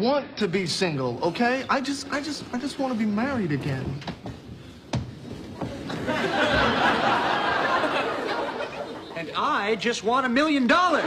want to be single, okay? I just, I just, I just want to be married again. And I just want a million dollars.